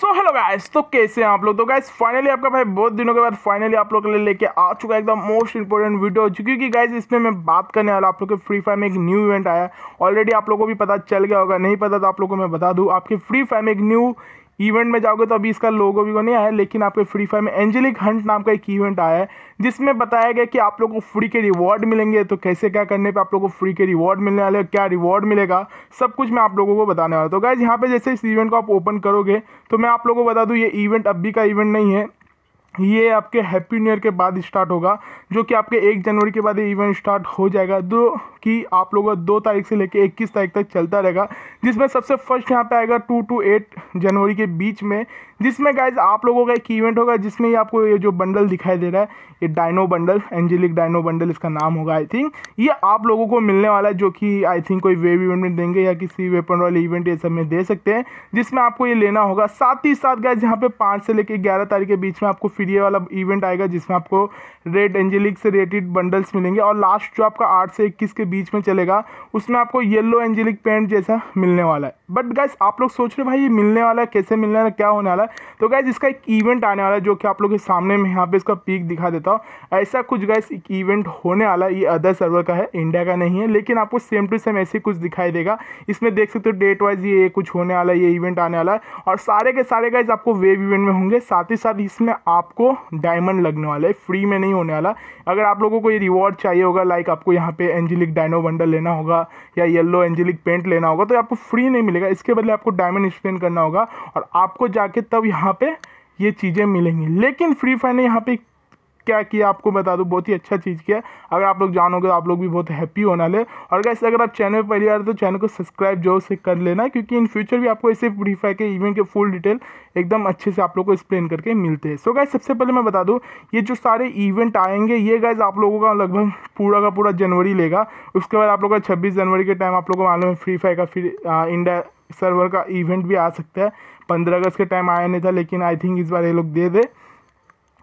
So hello guys तो कैसे हैं आप लोग? तो गाइस फाइनली आपका भाई बहुत दिनों के बाद फाइनली आप लोग के लिए लेके आ चुका है एकदम मोस्ट इंपॉर्टेंट वीडियो क्योंकि गाइस इसमें मैं बात करने वाला आप लोग के फ्री फायर में एक न्यू इवेंट आया ऑलरेडी आप लोगों को भी पता चल गया होगा, नहीं पता तो आप लोगों को मैं बता दूँ। आपके फ्री फायर में एक न्यू इवेंट में जाओगे तो अभी इसका लोगो भी नहीं आया, लेकिन आपके फ्री फायर में एंजेलिक हंट नाम का एक इवेंट आया है, जिसमें बताया गया कि आप लोगों को फ्री के रिवॉर्ड मिलेंगे। तो कैसे क्या करने पे आप लोगों को फ्री के रिवॉर्ड मिलने वाले क्या रिवॉर्ड मिलेगा, सब कुछ मैं आप लोगों को बताने वाला तो गाइज़ यहाँ पे जैसे इस इवेंट को आप ओपन करोगे तो मैं आप लोगों को बता दूँ, ये इवेंट अभी का इवेंट नहीं है। ये आपके हैप्पी न्यू ईयर के बाद स्टार्ट होगा, जो कि आपके एक जनवरी के बाद ये इवेंट स्टार्ट हो जाएगा, जो कि आप लोगों का दो तारीख से लेकर इक्कीस तारीख तक चलता रहेगा, जिसमें सबसे फ़र्स्ट यहाँ पे आएगा टू टू एट जनवरी के बीच में, जिसमें गाइज़ आप लोगों का एक इवेंट होगा, जिसमें ये आपको ये जो बंडल दिखाई दे रहा है, ये dino bundle angelic dino bundle इसका नाम होगा आई थिंक ये आप लोगों को मिलने वाला है, जो कि आई थिंक कोई वेब इवेंट में देंगे या किसी वेपन वाले इवेंट ये सब में दे सकते हैं, जिसमें आपको ये लेना होगा, साथ ही साथ गाइज़ यहाँ पे पाँच से लेकर ग्यारह तारीख के बीच में आपको फ्री वाला इवेंट आएगा जिसमें आपको रेड एंजेलिक से रेटेड बंडल्स मिलेंगे और लास्ट जो आपका आठ से इक्कीस के बीच में चलेगा, उसमें आपको येलो एंजेलिक पेंट जैसा मिलने वाला है। बट गाइज़ आप लोग सोच रहे भाई, ये मिलने वाला है, कैसे मिलने वाला क्या होने वाला है? तो गाइज़ इसका एक इवेंट आने वाला है जो कि आप लोग के सामने में यहाँ पे इसका पीक दिखा देता हूँ। ऐसा कुछ गाइज़ एक इवेंट होने वाला ये अदर सर्वर का है इंडिया का नहीं है, लेकिन आपको सेम टू सेम ऐसे कुछ दिखाई देगा। इसमें देख सकते हो डेट वाइज ये कुछ होने वाला है, ये इवेंट आने वाला है। और सारे के सारे गाइज़ आपको वेव इवेंट में होंगे, साथ ही साथ इसमें आपको डायमंड लगने वाला है। फ्री में नहीं होने वाला। अगर आप लोगों को ये रिवॉर्ड चाहिए होगा लाइक आपको यहाँ पे एंजेलिक डायनो बंडल लेना होगा या येलो एंजेलिक पेंट लेना होगा तो आपको फ्री नहीं मिलेगा। इसके बदले आपको डायमंड स्पेन करना होगा और आपको जाके तब यहाँ पर ये चीज़ें मिलेंगी। लेकिन फ्री फायर ने यहाँ पे क्या किया आपको बता दूँ, बहुत ही अच्छा चीज़ किया। अगर आप लोग जानोगे तो आप लोग भी बहुत हैप्पी होने वाले। और गैस अगर आप चैनल पर पहली बार तो चैनल को सब्सक्राइब जो से कर लेना, क्योंकि इन फ्यूचर भी आपको ऐसे फ्री फायर के इवेंट के फुल डिटेल एकदम अच्छे से आप लोग को एक्सप्लेन करके मिलते हैं। सो गैस सबसे पहले मैं बता दूँ, ये जो सारे इवेंट आएँगे, ये गैस आप लोगों का लगभग पूरा का पूरा जनवरी लेगा। उसके बाद आप लोग का छब्बीस जनवरी के टाइम आप लोग को मालूम है फ्री फायर का फिर इंडिया सर्वर का इवेंट भी आ सकता है। पंद्रह अगस्त के टाइम आया नहीं था, लेकिन आई थिंक इस बार ये लोग दे दे।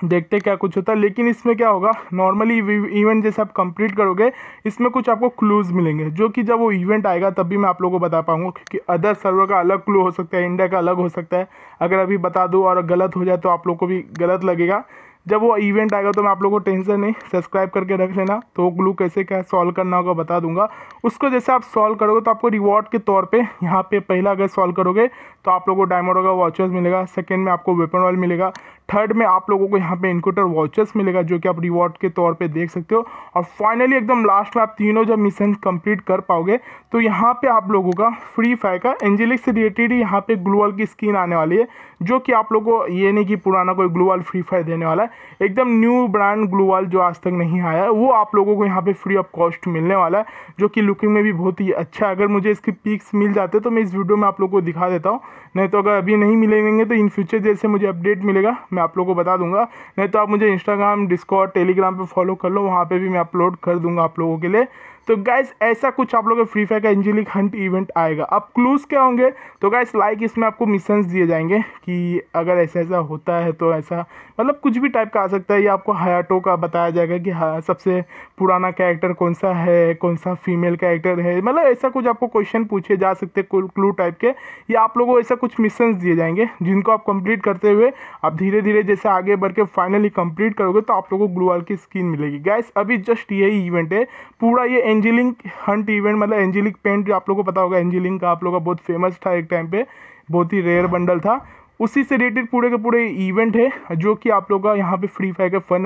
देखते क्या कुछ होता है। लेकिन इसमें क्या होगा नॉर्मली इवेंट जैसे आप कंप्लीट करोगे, इसमें कुछ आपको क्लूज़ मिलेंगे। जो कि जब वो इवेंट आएगा, तब भी मैं आप लोगों को बता पाऊँगा क्योंकि अदर सर्वर का अलग क्लू हो सकता है इंडिया का अलग हो सकता है। अगर अभी बता दूँ और गलत हो जाए तो आप लोग को भी गलत लगेगा। जब वो इवेंट आएगा तो मैं आप लोगों को टेंशन नहीं सब्सक्राइब करके रख लेना। तो वो ग्लू कैसे क्या सॉल्व करना होगा, बता दूँगा। उसको जैसे आप सॉल्व करोगे तो आपको रिवॉर्ड के तौर पे, यहाँ पे पहला अगर सॉल्व करोगे तो आप लोगों को डायमंड होगा वॉचर्स मिलेगा। सेकेंड में आपको वेपन ऑयल मिलेगा। थर्ड में आप लोगों को यहाँ पे इनकोटर वॉचर्स मिलेगा, जो कि आप रिवॉर्ड के तौर पे देख सकते हो। और फाइनली एकदम लास्ट में आप तीनों जब मिशन कंप्लीट कर पाओगे तो यहाँ पे आप लोगों का फ्री फायर का एंजेलिक से रिलेटेड यहाँ पे ग्लूवल की स्किन आने वाली है, जो कि आप लोगों को ये नहीं कि पुराना कोई ग्लूवाल फ्री फायर देने वाला है। एकदम न्यू ब्रांड ग्लूवाल जो आज तक नहीं आया है, वो आप लोगों को यहाँ पे फ्री ऑफ़ कॉस्ट मिलने वाला है, जो कि लुकिंग में भी बहुत ही अच्छा है। अगर मुझे इसके पिक्स मिल जाते तो मैं इस वीडियो में आप लोग को दिखा देता हूँ, नहीं तो अगर अभी नहीं मिलेंगे तो इन फ्यूचर जैसे मुझे अपडेट मिलेगा मैं आप लोगों को बता दूँगा। नहीं तो आप मुझे इंस्टाग्राम डिस्कॉट टेलीग्राम पर फॉलो कर लो, वहाँ पर भी मैं अपलोड कर दूँगा आप लोगों के लिए। तो गैस ऐसा कुछ आप लोगों को फ्री फायर का इंजिलिक हंट इवेंट आएगा। अब क्लूज क्या होंगे? तो गैस लाइक इसमें आपको मिशंस दिए जाएँगे कि अगर ऐसा ऐसा होता है तो ऐसा मतलब कुछ भी टाइप का आ सकता है। या आपको हयाटो का बताया जाएगा कि हाँ सबसे पुराना कैरेक्टर कौन सा है, कौन सा फीमेल कैरेक्टर है। मतलब ऐसा कुछ आपको क्वेश्चन पूछे जा सकते हैं क्लू टाइप के। या आप लोगों को ऐसा कुछ मिशंस दिए जाएँगे जिनको आप कंप्लीट करते हुए आप धीरे धीरे जैसे आगे बढ़ के फाइनली कंप्लीट करोगे तो आप लोगों को ग्लूवाल की स्किन मिलेगी। गैस अभी जस्ट यही इवेंट है। पूरा ये एंजिलिंग हंट इवेंट मतलब एंजिलिक पेंट आप लोगों को पता होगा एंजिलिंग का आप लोगों का बहुत फ़ेमस था एक टाइम पे, बहुत ही रेयर बंडल था। उसी से रिलेटेड पूरे के पूरे इवेंट है, जो कि आप लोग का यहाँ पे फ्री फायर का फन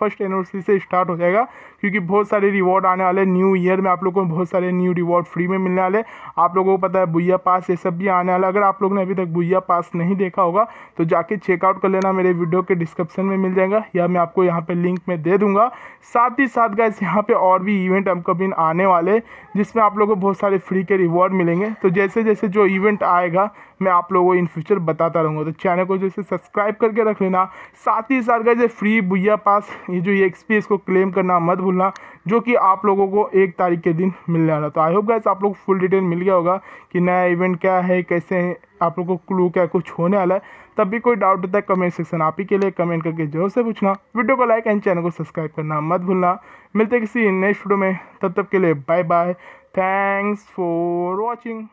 फ़र्स्ट एनिवर्सरी से स्टार्ट हो जाएगा। क्योंकि बहुत सारे रिवॉर्ड आने वाले न्यू ईयर में आप लोगों को बहुत सारे न्यू रिवॉर्ड फ्री में मिलने वाले आप लोगों को पता है बुया पास ये सब भी आने वाला अगर आप लोगों ने अभी तक बुया पास नहीं देखा होगा तो जाके चेकआउट कर लेना। मेरे वीडियो के डिस्क्रिप्शन में मिल जाएगा। या मैं आपको यहाँ पर लिंक में दे दूँगा। साथ ही साथ गैस यहाँ पर और भी इवेंट कभी आने वाले जिसमें आप लोगों को बहुत सारे फ्री के रिवॉर्ड मिलेंगे। तो जैसे जैसे जो इवेंट आएगा, मैं आप लोगों को इन फ्यूचर बताता रहूँगा। तो चैनल को जैसे सब्सक्राइब करके रख लेना। साथ ही साथ गए फ्री बुया पास ये जो ये एक्सपी इसको क्लेम करना मत भूलना जो कि आप लोगों को एक तारीख के दिन मिलने वाला। तो आई होप गैस आप लोग फुल डिटेल मिल गया होगा कि नया इवेंट क्या है, कैसे है, आप लोग को क्लू क्या, कुछ होने वाला है। तब भी कोई डाउट होता है कमेंट सेक्शन आप ही के लिए कमेंट करके ज़रूर से पूछना। वीडियो को लाइक एंड चैनल को सब्सक्राइब करना मत भूलना। मिलते किसी नेक्स्ट वीडियो में। तब तक के लिए bye bye thanks for watching